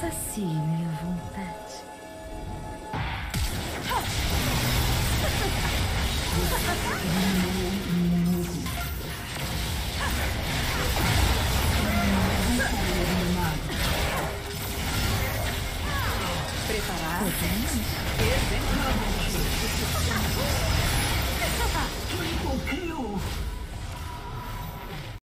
sacie minha vontade. Preparado?